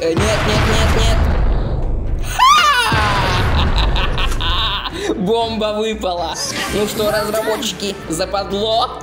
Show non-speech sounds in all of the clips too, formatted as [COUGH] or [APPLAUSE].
Э, нет, нет, нет, нет. Бомба выпала. Ну что, разработчики, западло?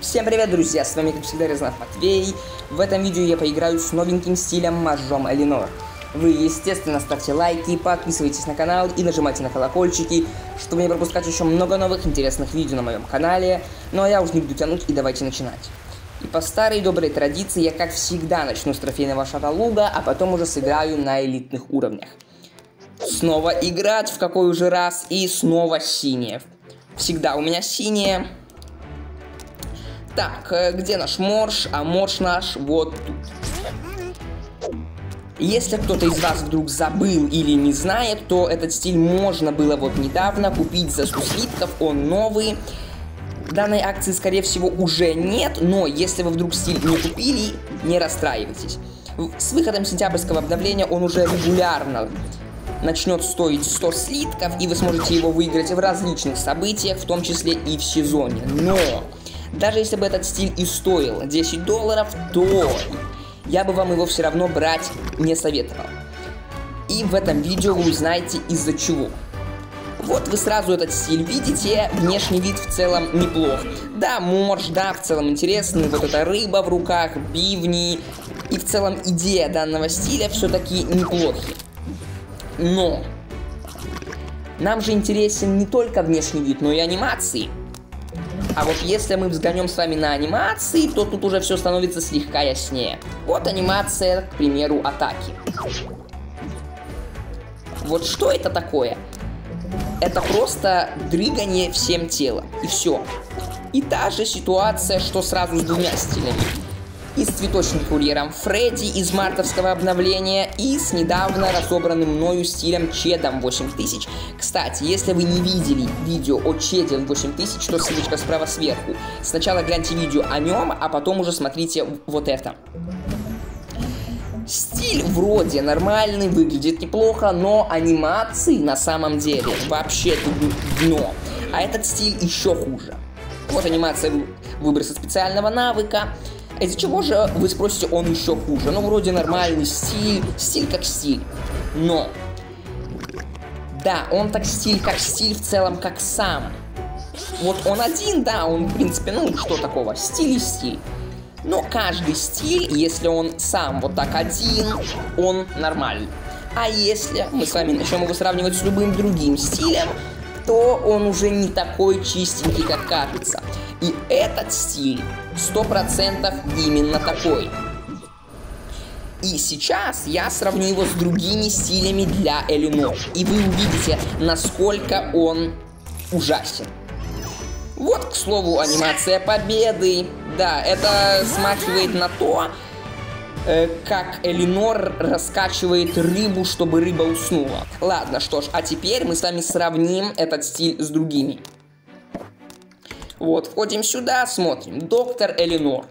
Всем привет, друзья! С вами, как всегда, Резнат Матвей. В этом видео я поиграю с новеньким стилем Мажом Элинор. Вы, естественно, ставьте лайки, подписывайтесь на канал и нажимайте на колокольчики, чтобы не пропускать еще много новых интересных видео на моем канале. Ну а я уже не буду тянуть и давайте начинать. И по старой доброй традиции я, как всегда, начну с трофейного шаталуга, а потом уже сыграю на элитных уровнях. Снова играть в какой уже раз и снова синие. Всегда у меня синие. Так, э, где наш морж? А морж наш вот тут. Если кто-то из вас вдруг забыл или не знает, то этот стиль можно было вот недавно купить за 100 слитков, он новый. Данной акции, скорее всего, уже нет, но если вы вдруг стиль не купили, не расстраивайтесь. С выходом сентябрьского обновления он уже регулярно начнет стоить 100 слитков, и вы сможете его выиграть в различных событиях, в том числе и в сезоне. Но даже если бы этот стиль и стоил 10 долларов, то я бы вам его все равно брать не советовал. И в этом видео вы узнаете из-за чего. Вот вы сразу этот стиль видите, внешний вид в целом неплох. Да, морж, да, в целом интересный, вот эта рыба в руках, бивни. И в целом идея данного стиля все-таки неплохи. Но нам же интересен не только внешний вид, но и анимации. А вот если мы взглянем с вами на анимации, то тут уже все становится слегка яснее. Вот анимация, к примеру, атаки. Вот что это такое? Это просто дрыгание всем телом. И все. И та же ситуация, что сразу с двумя стилями и с цветочным курьером Фредди из мартовского обновления, и с недавно разобранным мною стилем Чедом 8000. Кстати, если вы не видели видео о Чеде 8000, то ссылочка справа сверху. Сначала гляньте видео о нем, а потом уже смотрите вот это. Стиль вроде нормальный, выглядит неплохо, но анимации на самом деле вообще дно. А этот стиль еще хуже. Вот анимация выброса специального навыка. Из-за чего же, вы спросите, он еще хуже? Ну, вроде нормальный стиль, стиль как стиль. Но, да, он так стиль как стиль в целом, как сам. Вот он один, да, он, в принципе, ну, что такого, стиль и стиль. Но каждый стиль, если он сам вот так один, он нормальный. А если мы с вами начнем его сравнивать с любым другим стилем, то он уже не такой чистенький, как кажется. И этот стиль 100% именно такой. И сейчас я сравню его с другими стилями для Элинор. И вы увидите, насколько он ужасен. Вот, к слову, анимация победы. Да, это смахивает на то, э, как Элинор раскачивает рыбу, чтобы рыба уснула. Ладно, что ж, а теперь мы с вами сравним этот стиль с другими. Вот, входим сюда, смотрим. Доктор Элинор.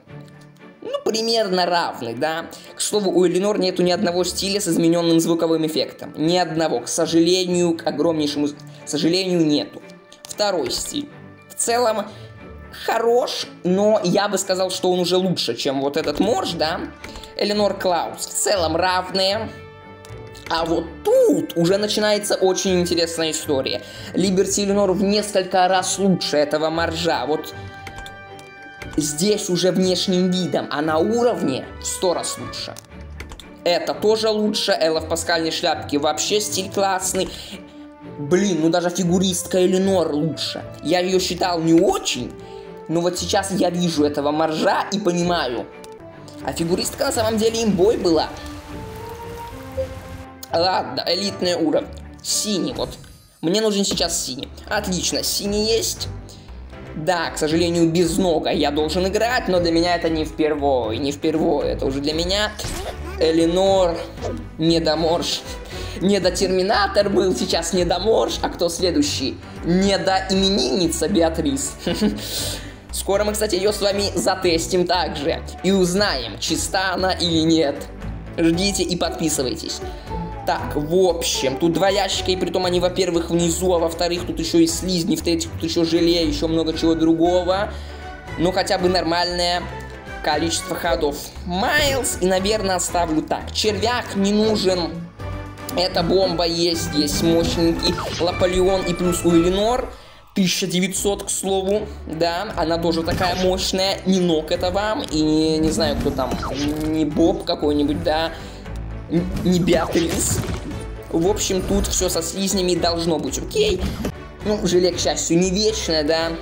Ну, примерно равный, да. К слову, у Элинор нету ни одного стиля с измененным звуковым эффектом. Ни одного. К сожалению, к огромнейшему сожалению, нету. Второй стиль. В целом, хорош, но я бы сказал, что он уже лучше, чем вот этот Морж, да. Эленор Клаус. В целом равные. А вот тут уже начинается очень интересная история. Либерти Эленор в несколько раз лучше этого моржа. Вот здесь уже внешним видом, а на уровне в сто раз лучше. Это тоже лучше. Элла в паскальной шляпке вообще стиль классный. Блин, ну даже фигуристка Эленор лучше. Я ее считал не очень, но вот сейчас я вижу этого моржа и понимаю. А фигуристка на самом деле имбой была. Ладно, элитный уровень. Синий вот. Мне нужен сейчас синий. Отлично, синий есть. Да, к сожалению, без нога я должен играть, но для меня это не впервой, не впервой. Это уже для меня Элинор, недоморж. Недотерминатор был, сейчас недоморж. А кто следующий? Недоименинница Беатрис. [LAUGHS] Скоро мы, кстати, ее с вами затестим также. И узнаем, чиста она или нет. Ждите и подписывайтесь. Так, в общем, тут два ящика, и притом они, во-первых, внизу, а во-вторых, тут еще и слизни, в-третьих, тут еще желе, еще много чего другого. Ну, хотя бы нормальное количество ходов. Майлз, и, наверное, оставлю так. Червяк не нужен. Эта бомба есть, есть мощненький Лаполеон и плюс Уиллинор. 1900, к слову, да, она тоже такая мощная, не ног это вам, и не, не знаю, кто там, не Боб какой-нибудь, да, не Беатрис. В общем, тут все со слизнями должно быть окей. Ну, желе, к счастью, не вечное, да.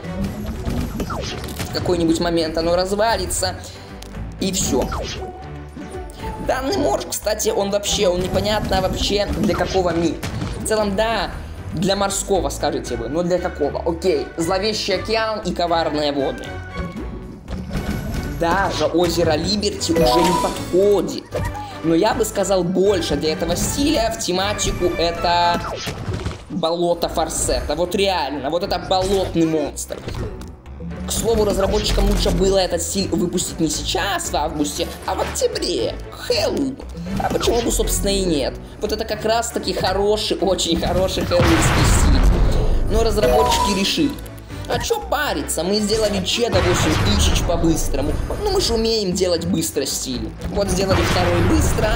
В какой-нибудь момент оно развалится. И все. Данный морж, кстати, он вообще, он непонятно вообще для какого мира. В целом, да, для морского, скажите вы. Но для какого? Окей. Зловещий океан и коварные воды. Даже озеро Либерти уже не подходит. Но я бы сказал больше для этого стиля в тематику это болото форсета. Вот реально, вот это болотный монстр. Слову, разработчикам лучше было этот стиль выпустить не сейчас, в августе, а в октябре. Хэллоуин. А почему бы, собственно, и нет? Вот это как раз таки хороший, очень хороший хэллоуинский стиль. Но разработчики решили, а чё париться? Мы сделали Чеда 8000 по-быстрому. Ну мы же умеем делать быстро стиль. Вот сделали второй быстро.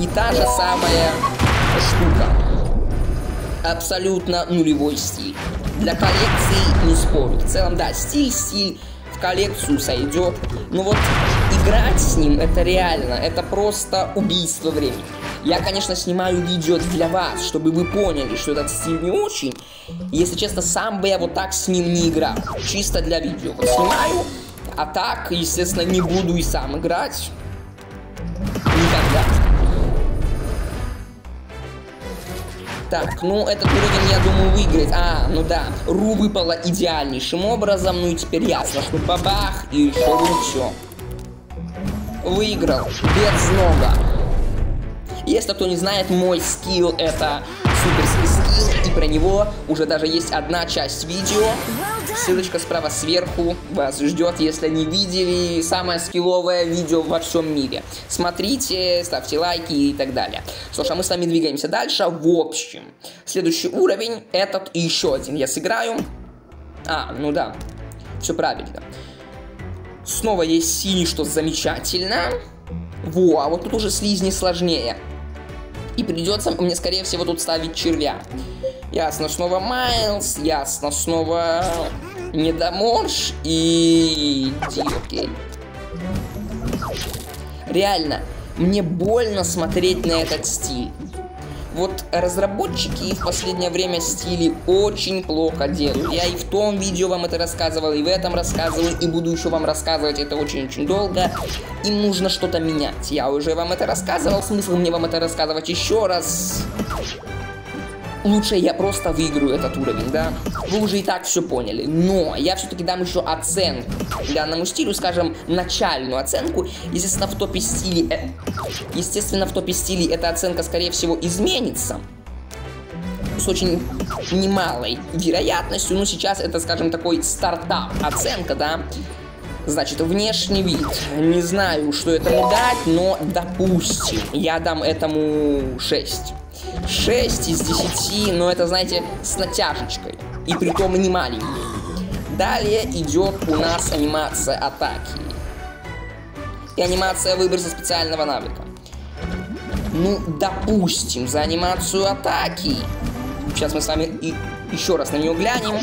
И та же самая штука. Абсолютно нулевой стиль. Для коллекции не спорю. В целом, да, стиль, стиль в коллекцию сойдет. Но вот играть с ним это реально, это просто убийство времени. Я, конечно, снимаю видео для вас, чтобы вы поняли, что этот стиль не очень. Если честно, сам бы я вот так с ним не играл. Чисто для видео. Вот снимаю, а так, естественно, не буду и сам играть. Так, ну этот уровень, я думаю, выиграет. А, ну да, Ру выпала идеальнейшим образом. Ну и теперь ясно, что бабах и Шуру все. Выиграл. Без нога. Если кто не знает, мой скилл это суперский скилл, и про него уже даже есть одна часть видео. Ссылочка справа сверху вас ждет, если не видели самое скилловое видео во всем мире. Смотрите, ставьте лайки и так далее. Слушай, а мы с вами двигаемся дальше. В общем, следующий уровень, этот и еще один я сыграю. А, ну да, все правильно. Снова есть синий, что замечательно. Во, а вот тут уже слизни сложнее. И придется мне, скорее всего, тут ставить червя. Ясно, снова Майлз, ясно, снова Недоморж и... Окей. Реально, мне больно смотреть на этот стиль. Вот разработчики в последнее время стили очень плохо делают. Я и в том видео вам это рассказывал, и в этом рассказываю, и буду еще вам рассказывать это очень-очень долго. Им нужно что-то менять. Я уже вам это рассказывал, смысл мне вам это рассказывать еще раз лучше я просто выиграю этот уровень, да? Вы уже и так все поняли. Но я все-таки дам еще оценку данному стилю, скажем, начальную оценку. Естественно, в топе стиле... Э... Естественно, в топе стиле эта оценка, скорее всего, изменится. С очень немалой вероятностью. Но сейчас это, скажем, такой стартап оценка, да? Значит, внешний вид. Не знаю, что этому дать, но допустим, я дам этому 6. 6 из 10, но это, знаете, с натяжечкой. И при том не маленькой. Далее идет у нас анимация атаки. И анимация выброса специального навыка. Ну, допустим, за анимацию атаки. Сейчас мы с вами и еще раз на нее глянем.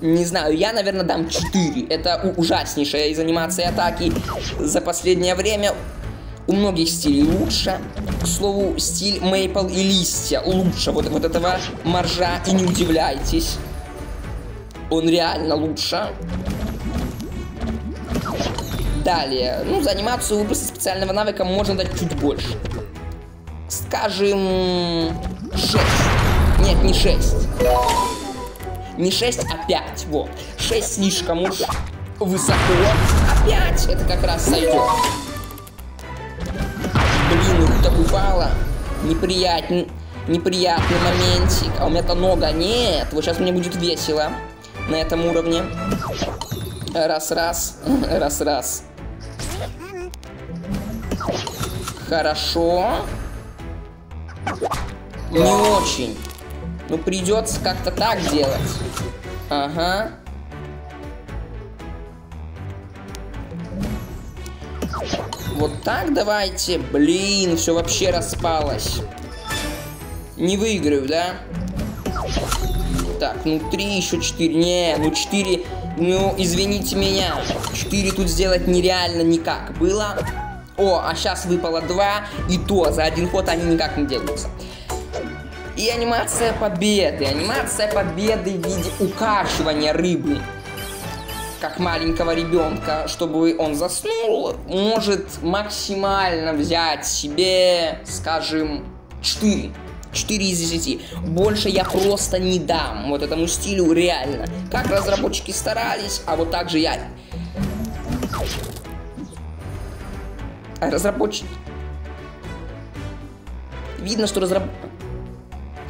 Не знаю, я, наверное, дам 4. Это ужаснейшая из анимации атаки за последнее время. У многих стилей лучше. К слову, стиль Мейпл и Листья лучше вот, вот этого моржа. И не удивляйтесь. Он реально лучше. Далее. Ну, за анимацию выброса специального навыка можно дать чуть больше. Скажем... 6. Нет, не 6. Не 6, а 5. Вот. 6 слишком уж высоко. А 5 это как раз сойдет. Упала. Неприятный, неприятный моментик. А у меня-то нога. Нет, вот сейчас мне будет весело на этом уровне. Раз-раз. [LAUGHS] Раз-раз. Хорошо. Не очень. Ну, придется как-то так делать. Ага. Вот так давайте. Блин, все вообще распалось. Не выиграю, да? Так, ну три, еще четыре. Не, ну четыре. Ну, извините меня. Четыре тут сделать нереально никак было. О, а сейчас выпало два. И то, за один ход они никак не делаются. И анимация победы. Анимация победы в виде укачивания рыбы. Как маленького ребенка, чтобы он заснул, может максимально взять себе, скажем, 4. 4 из 10. Больше я просто не дам вот этому стилю реально. Как разработчики старались, а вот так же я... А разработчики... Видно, что разработчики...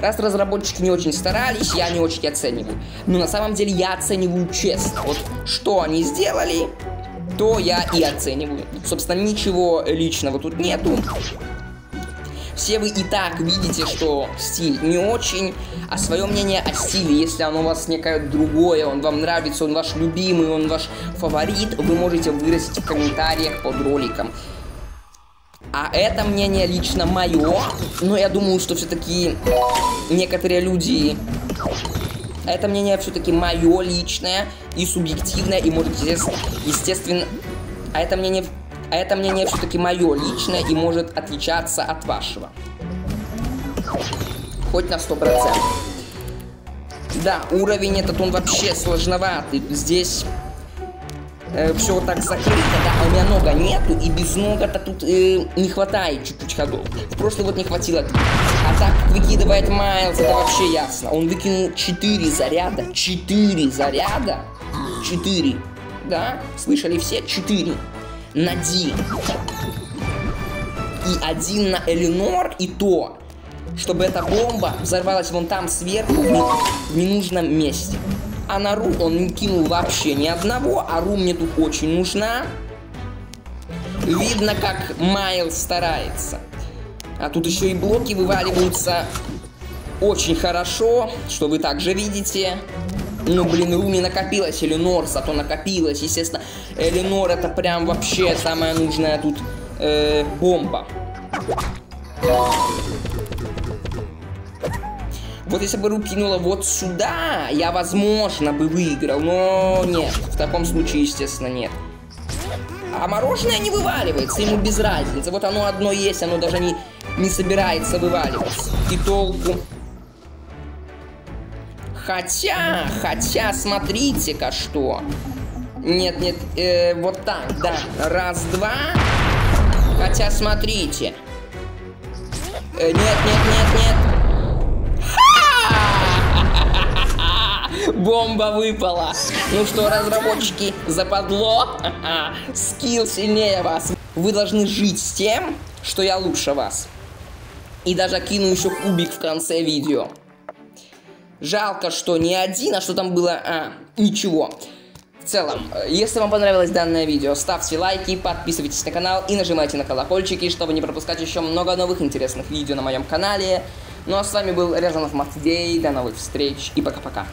Раз разработчики не очень старались, я не очень оцениваю. Но на самом деле я оцениваю честно. Вот что они сделали, то я и оцениваю. Собственно, ничего личного тут нету. Все вы и так видите, что стиль не очень, а свое мнение о стиле, если оно у вас некое другое, он вам нравится, он ваш любимый, он ваш фаворит, вы можете выразить в комментариях под роликом. А это мнение лично мое, но я думаю, что все-таки некоторые люди... Это мнение все-таки мое личное и субъективное, и может, естественно... А это мнение а это мнение все-таки мое личное и может отличаться от вашего. Хоть на 100%. Да, уровень этот, он вообще сложноватый. Здесь э, все вот так закрыто, да, а у меня нога нету, и без нога-то тут э, не хватает чуть-чуть ходов. В прошлый вот не хватило. А так выкидывает Майлз, это вообще ясно. Он выкинул 4 заряда. 4 заряда? 4. Да, слышали все? 4 на Ди. И один на Эленор, и то, чтобы эта бомба взорвалась вон там сверху, в ненужном месте. А на Ру он не кинул вообще ни одного, а Ру мне тут очень нужна. Видно, как Майл старается. А тут еще и блоки вываливаются очень хорошо, что вы также видите. Ну, блин, Руми накопилась, Эленор зато накопилась. Естественно, Эленор это прям вообще самая нужная тут э, бомба. Вот если бы кинула вот сюда, я, возможно, бы выиграл. Но нет, в таком случае, естественно, нет. А мороженое не вываливается, ему без разницы. Вот оно одно есть, оно даже не, не собирается вываливаться. И толку Хотя, хотя, смотрите-ка что. Нет, нет, э, вот так, да. Раз, два. Хотя, смотрите. Э, нет, нет, нет, Бомба выпала. Ну что, разработчики, западло? Скилл сильнее вас. Вы должны жить с тем, что я лучше вас. И даже кину еще кубик в конце видео. Жалко, что не один, а что там было... А, ничего. В целом, если вам понравилось данное видео, ставьте лайки, подписывайтесь на канал и нажимайте на колокольчики, чтобы не пропускать еще много новых интересных видео на моем канале. Ну а с вами был Рязанов Матвей, до новых встреч и пока-пока.